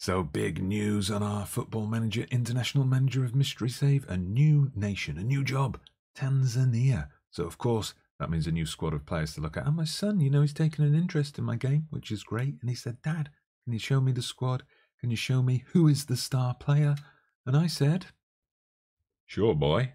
So big news on our football manager, international manager of Mystery Save, a new nation, a new job, Tanzania. So of course that means a new squad of players to look at. And my son, you know, he's taken an interest in my game, which is great. And he said, Dad, can you show me the squad? Can you show me who is the star player? And I said, Sure, boy.